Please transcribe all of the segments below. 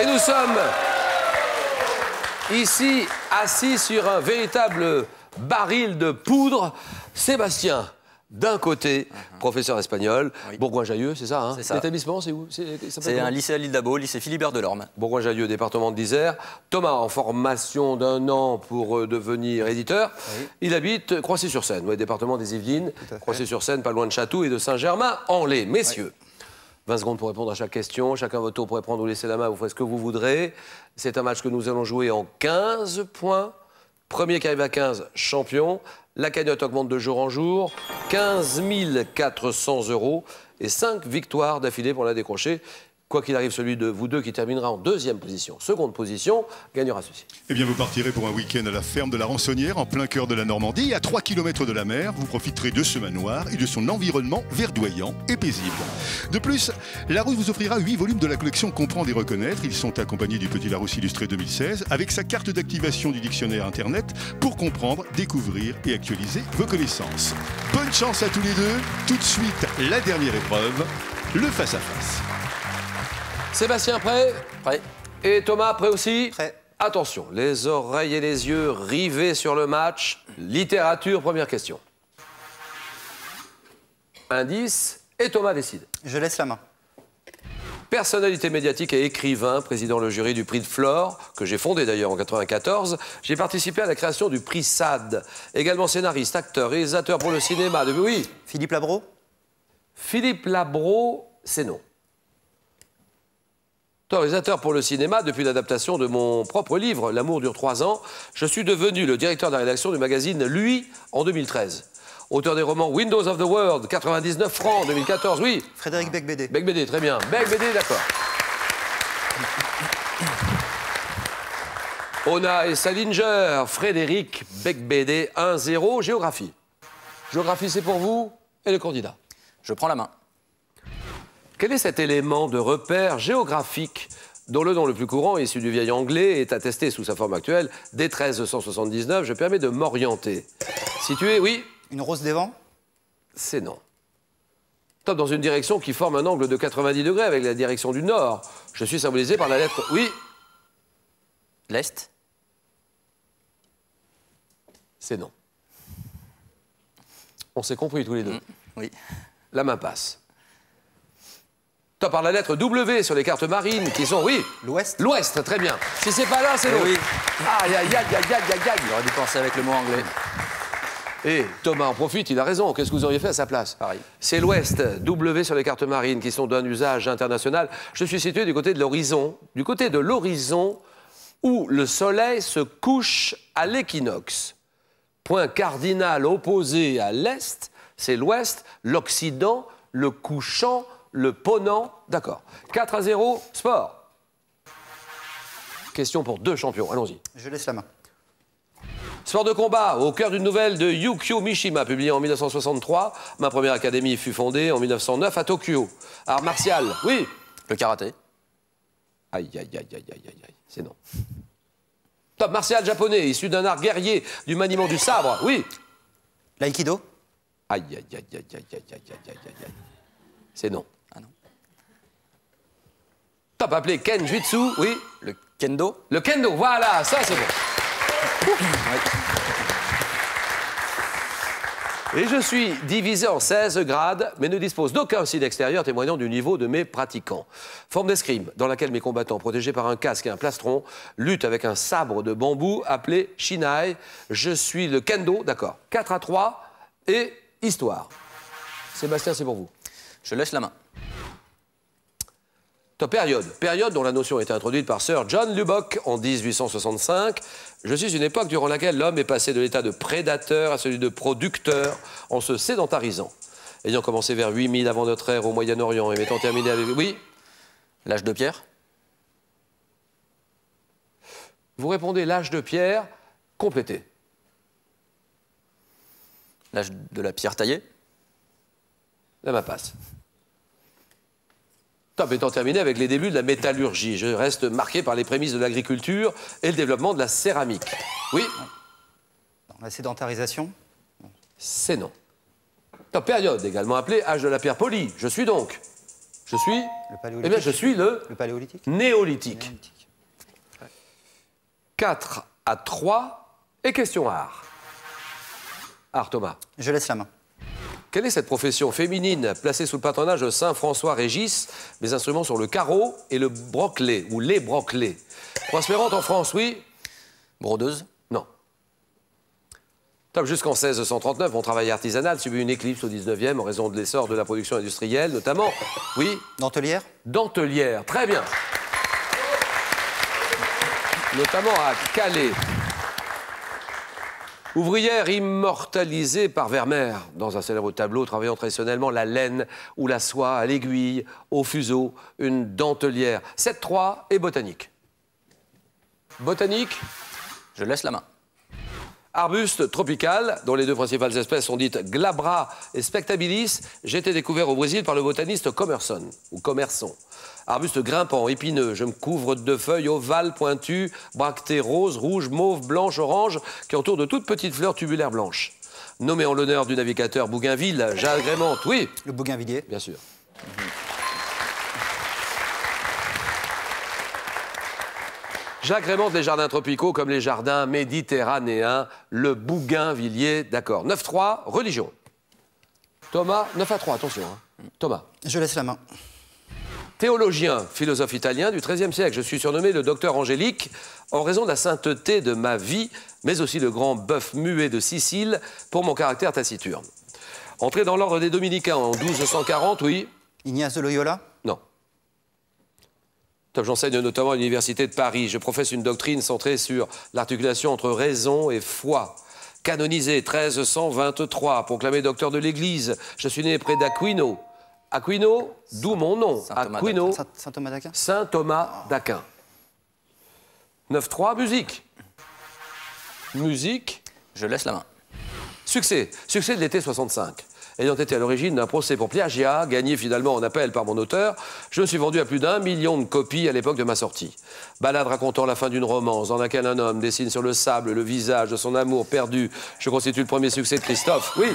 Et nous sommes ici assis sur un véritable baril de poudre. Sébastien, d'un côté, professeur espagnol, Bourgoin-Jallieu, c'est ça, hein ça. L'établissement, c'est où C'est un lycée à l'île d'Abo, lycée Philibert Delorme. Bourgoin-Jallieu, département de l'Isère. Thomas, en formation d'un an pour euh, devenir éditeur. Il habite Croissy-sur-Seine, ouais, département des Yvelines. Croissy-sur-Seine, pas loin de Château et de Saint-Germain-en-Laye. Messieurs, 20 secondes pour répondre à chaque question. Chacun votre tour pourrait prendre ou laisser la main, vous faites ce que vous voudrez. C'est un match que nous allons jouer en 15 points. Premier qui arrive à 15, champion. La cagnotte augmente de jour en jour. 15 400 euros et 5 victoires d'affilée pour la décrocher. Quoi qu'il arrive, celui de vous deux qui terminera en deuxième position, seconde position, gagnera ceci. Eh bien, vous partirez pour un week-end à la ferme de la Rançonnière, en plein cœur de la Normandie, à 3 km de la mer. Vous profiterez de ce manoir et de son environnement verdoyant et paisible. De plus, Larousse vous offrira 8 volumes de la collection Comprendre et Reconnaître. Ils sont accompagnés du Petit Larousse illustré 2016, avec sa carte d'activation du dictionnaire Internet pour comprendre, découvrir et actualiser vos connaissances. Bonne chance à tous les deux. Tout de suite, la dernière épreuve, le face-à-face. Sébastien, prêt Prêt Et Thomas, prêt aussi Prêt. Attention, les oreilles et les yeux rivés sur le match. Littérature, première question. Indice, et Thomas décide. Je laisse la main. Personnalité médiatique et écrivain, président le jury du prix de Flore, que j'ai fondé d'ailleurs en 94. J'ai participé à la création du prix SAD. Également scénariste, acteur, réalisateur pour le cinéma. Depuis, oui, Philippe Labro? Philippe Labro, c'est non. Réalisateur pour le cinéma depuis l'adaptation de mon propre livre, L'amour dure trois ans. Je suis devenu le directeur de la rédaction du magazine Lui en 2013. Auteur des romans Windows of the World, 99 francs en 2014, oui. Frédéric Becbédé. Bec BD, très bien. Bec BD, d'accord. Ona et Salinger, Frédéric Bec BD, 1-0, géographie. Géographie, c'est pour vous et le candidat. Je prends la main. Quel est cet élément de repère géographique dont le nom le plus courant, issu du vieil anglais, est attesté sous sa forme actuelle dès 1379 Je permets de m'orienter. Situé, oui, Une rose des vents? C'est non. Top dans une direction qui forme un angle de 90 degrés avec la direction du nord. Je suis symbolisé par la lettre oui, L'Est? C'est non. On s'est compris tous les deux. Oui. La main passe. Par la lettre W sur les cartes marines qui sont, oui, L'ouest l'ouest, très bien. Si c'est pas là, c'est Eh l'autre. oui. Aïe, aïe, aïe, aïe, aïe, aïe, aïe. J'aurais dû penser avec le mot anglais. Et Thomas en profite, il a raison. Qu'est-ce que vous auriez fait à sa place Pareil. C'est l'Ouest, W sur les cartes marines qui sont d'un usage international. Je suis situé du côté de l'horizon, du côté de l'horizon où le soleil se couche à l'équinoxe. Point cardinal opposé à l'Est, c'est l'Ouest, l'Occident, le couchant, le ponant. D'accord. 4 à 0, sport. Question pour deux champions, allons-y. Je laisse la main. Sport de combat, au cœur d'une nouvelle de Yukio Mishima, publiée en 1963. Ma première académie fut fondée en 1909 à Tokyo. Art martial, oui. Le karaté Aïe, aïe, aïe, aïe, aïe, aïe, aïe, c'est non. Top martial japonais, issu d'un art guerrier, du maniement du sabre, oui. L'aïkido Aïe, aïe, aïe, aïe, aïe, aïe, aïe, aïe, aïe, aïe, aïe. C'est non. Top appelé Kenjutsu, oui. Le kendo Le kendo, voilà, ça c'est bon. Et je suis divisé en 16 grades, mais ne dispose d'aucun signe extérieur témoignant du niveau de mes pratiquants. Forme d'escrime, dans laquelle mes combattants, protégés par un casque et un plastron, luttent avec un sabre de bambou appelé shinai. Je suis le kendo, d'accord. 4 à 3 et histoire. Sébastien, c'est pour vous. Je laisse la main. Période. Période dont la notion a été introduite par Sir John Lubbock en 1865. Je suis une époque durant laquelle l'homme est passé de l'état de prédateur à celui de producteur en se sédentarisant. Ayant commencé vers 8000 avant notre ère au Moyen-Orient et m'étant terminé avec... Oui? L'âge de pierre? Vous répondez l'âge de pierre, complété. L'âge de la pierre taillée? La main passe. Top étant terminé avec les débuts de la métallurgie. Je reste marqué par les prémices de l'agriculture et le développement de la céramique. Oui Dans La sédentarisation? C'est non. Top période, également appelée âge de la pierre polie. Je suis donc. Je suis Le Eh paléolithique. bien, je suis le Le paléolithique. néolithique. 4 à 3 et question art. Art Thomas. Je laisse la main. Quelle est cette profession féminine placée sous le patronage de Saint François Régis Mes instruments sont le carreau et le broclé, ou les broclés. Prospérante en France, oui Brodeuse. Non. Top, jusqu'en 1639, mon travail artisanal subit une éclipse au 19e en raison de l'essor de la production industrielle, notamment, oui, Dentelière. dentelière. Très bien. Notamment à Calais. Ouvrière immortalisée par Vermeer dans un célèbre tableau travaillant traditionnellement la laine ou la soie à l'aiguille, au fuseau, une dentelière. 7-3 et botanique. Botanique, Je laisse la main. Arbuste tropical, dont les deux principales espèces sont dites glabra et spectabilis, j'ai été découvert au Brésil par le botaniste Commerson, ou Commerson. Arbuste grimpant, épineux, je me couvre de feuilles ovales, pointues, bractées roses, rouges, mauves, blanches, oranges, qui entourent de toutes petites fleurs tubulaires blanches. Nommé en l'honneur du navigateur Bougainville, j'agrémente, oui, Le bougainvillier. bien sûr. J'agrémente les jardins tropicaux comme les jardins méditerranéens, le bougainvillier, d'accord. 9-3, religion. Thomas, 9 à 3, attention. hein. Thomas. Je laisse la main. Théologien, philosophe italien du XIIIe siècle, je suis surnommé le docteur angélique en raison de la sainteté de ma vie, mais aussi le grand bœuf muet de Sicile pour mon caractère taciturne. Entré dans l'ordre des Dominicains en 1240, oui Ignace de Loyola? Non. J'enseigne notamment à l'Université de Paris. Je professe une doctrine centrée sur l'articulation entre raison et foi. Canonisé 1323, proclamé docteur de l'Église. Je suis né près d'Aquino. Aquino, d'où mon nom. Saint Aquino, Saint, Saint Thomas d'Aquin. Saint Thomas d'Aquin. 9-3, musique. Musique, Je laisse la main. Succès. Succès de l'été 65. Ayant été à l'origine d'un procès pour plagiat, gagné finalement en appel par mon auteur, je me suis vendu à plus d'un million de copies à l'époque de ma sortie. Balade racontant la fin d'une romance dans laquelle un homme dessine sur le sable le visage de son amour perdu. Je constitue le premier succès de Christophe. Oui,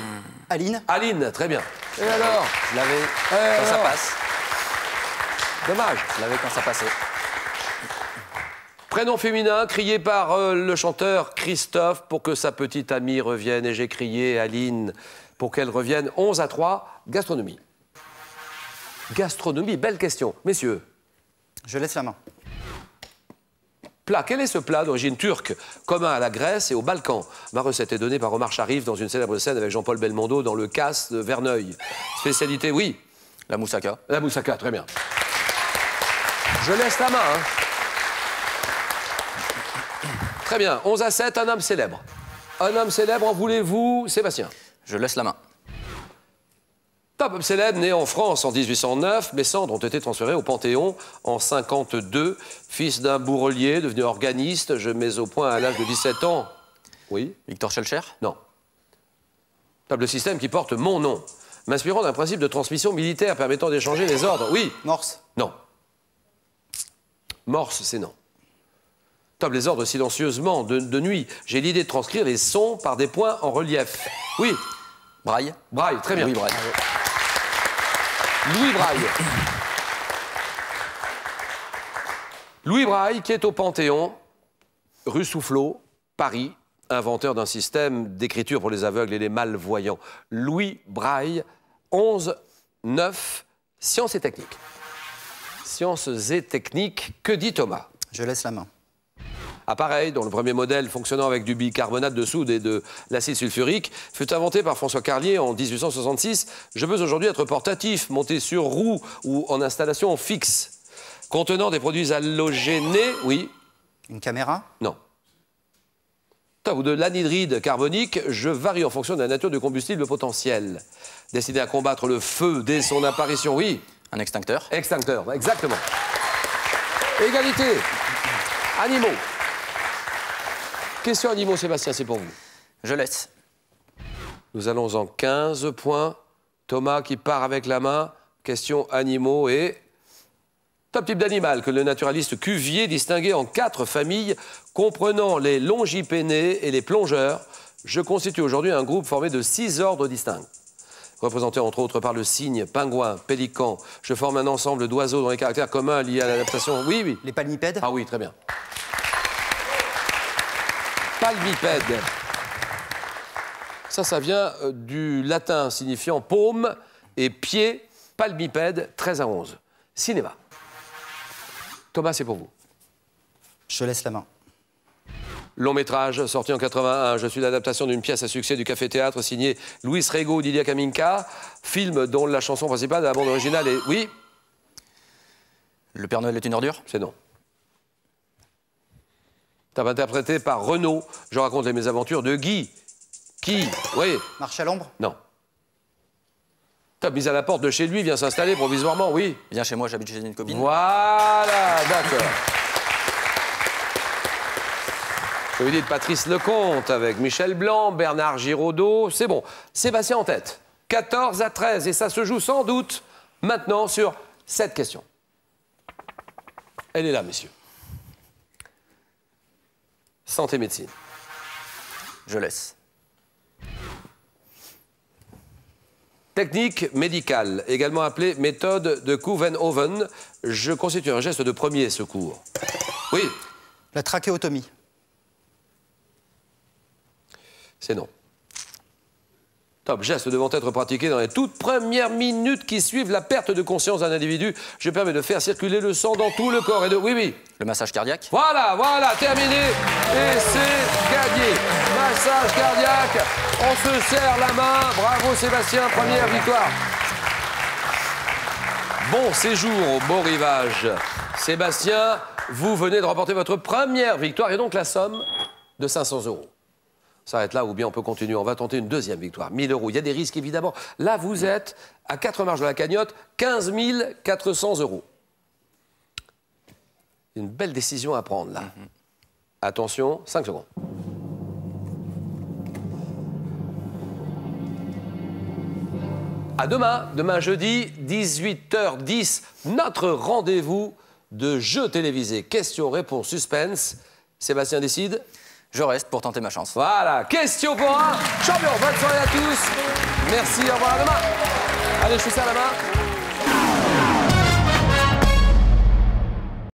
Aline. Aline, très bien. Et alors Je l'avais Eh quand ça passe. Dommage. Je l'avais quand ça passait. Prénom féminin crié par euh, le chanteur Christophe pour que sa petite amie revienne. Et j'ai crié Aline pour qu'elle revienne. 11 à 3, gastronomie. Gastronomie, belle question. Messieurs, Je laisse la main. Plat. Quel est ce plat d'origine turque, commun à la Grèce et aux Balkans Ma recette est donnée par Omar Sharif dans une célèbre scène avec Jean-Paul Belmondo dans le Casse de Verneuil. Spécialité, oui, La moussaka. la moussaka, très bien. Je laisse la main. hein. Très bien, 11 à 7, un homme célèbre. Un homme célèbre, en voulez-vous, Sébastien Je laisse la main. Top homme célèbre, né en France en 1809, mes cendres ont été transférées au Panthéon en 52. Fils d'un bourrelier, devenu organiste, je mets au point à l'âge de 17 ans. Oui Victor Schellcher. Non. Top le système qui porte mon nom, m'inspirant d'un principe de transmission militaire permettant d'échanger les ordres. Oui Morse. Non. Morse, c'est non. Top les ordres silencieusement, de, de nuit. J'ai l'idée de transcrire les sons par des points en relief. Oui, Braille. Braille, très bien. Braille. Louis Braille. Louis Braille, qui est au Panthéon, rue Soufflot, Paris, inventeur d'un système d'écriture pour les aveugles et les malvoyants. Louis Braille, 11, 9, sciences et techniques. Sciences et techniques, que dit Thomas? Je laisse la main. Appareil dont le premier modèle fonctionnant avec du bicarbonate de soude et de l'acide sulfurique fut inventé par François Carlier en 1866. Je veux aujourd'hui être portatif, monté sur roue ou en installation fixe. Contenant des produits halogénés, oui, Une caméra? non. Ou de l'anhydride carbonique, je varie en fonction de la nature du combustible potentiel. Destiné à combattre le feu dès son apparition, oui. Un extincteur? Extincteur, exactement. Égalité. Animaux. Question animaux, Sébastien, c'est pour vous. Je laisse. Nous allons en 15 points. Thomas qui part avec la main. Question animaux et. Top type d'animal que le naturaliste Cuvier distinguait en quatre familles comprenant les longipénés et les plongeurs. Je constitue aujourd'hui un groupe formé de six ordres distincts. représenté entre autres par le cygne, pingouin, pélican. Je forme un ensemble d'oiseaux dont les caractères communs liés à l'adaptation. Oui, oui. Les palmipèdes Ah oui, très bien. Palmipède. Ça, ça vient euh, du latin signifiant paume et pied, palmipède, 13 à 11. Cinéma. Thomas, c'est pour vous. Je laisse la main. Long métrage sorti en 81. Je suis l'adaptation d'une pièce à succès du Café Théâtre signée Louis Rego, Didier Kaminka. Film dont la chanson principale de la bande originale est. Oui, Le Père Noël est une ordure? C'est non. T'as interprété par Renaud. Je raconte les mésaventures de Guy. Qui Oui, Marche à l'ombre non. T'as mis à la porte de chez lui, vient s'installer provisoirement, oui. Viens chez moi, j'habite chez une copine. Voilà, d'accord. Je vous dis de Patrice Lecomte avec Michel Blanc, Bernard Giraudot, c'est bon. Sébastien en tête. 14 à 13, et ça se joue sans doute maintenant sur cette question. Elle est là, messieurs. Santé médecine. Je laisse. Technique médicale, également appelée méthode de Kuvenhoven. Je constitue un geste de premier secours. Oui, La trachéotomie c'est non. Top, geste devant être pratiqué dans les toutes premières minutes qui suivent la perte de conscience d'un individu. Je permets de faire circuler le sang dans tout le corps et de... Oui, oui. Le massage cardiaque Voilà, voilà, terminé. Et c'est gagné. Massage cardiaque. On se serre la main. Bravo Sébastien, première victoire. Bon séjour au beau rivage. Sébastien, vous venez de remporter votre première victoire et donc la somme de 500 euros. Ça va être là ou bien on peut continuer. On va tenter une deuxième victoire. 1000 euros. Il y a des risques évidemment. Là, vous êtes à 4 marges de la cagnotte, 15 400 euros. Une belle décision à prendre là. Attention, 5 secondes. À demain, demain jeudi, 18h10, notre rendez-vous de jeu télévisé. Question-réponse suspense. Sébastien décide Je reste pour tenter ma chance. Voilà, question pour un champion. Bonne soirée à tous. Merci, au revoir à demain. Allez, je fais ça à la.